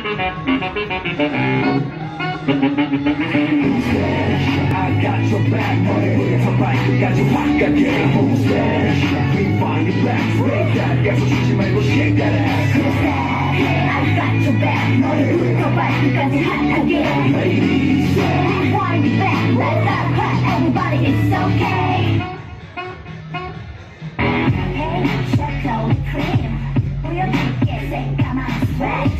I got your back, money looking for bike, got your pocket, get a whole. We find your back, break that, guess what you might go shake that ass. I got your back, money looking for bike, got your pocket, get a Ladies, we find your back, let's not clap, everybody, it's okay. Hey, check cream, we'll be kissing, come on, sweat.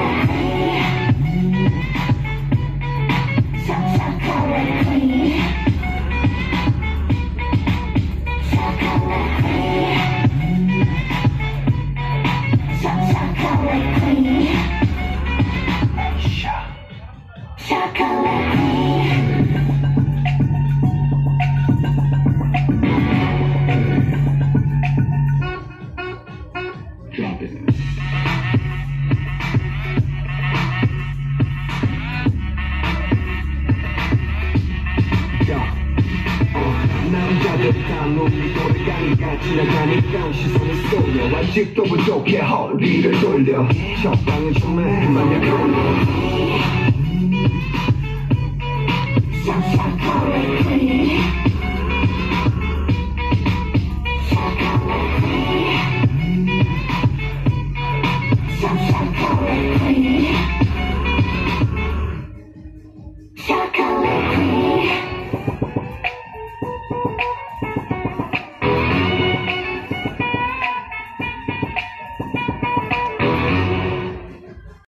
都不走开，好的比人重要。小半个出门，慢点看我。Chocolate.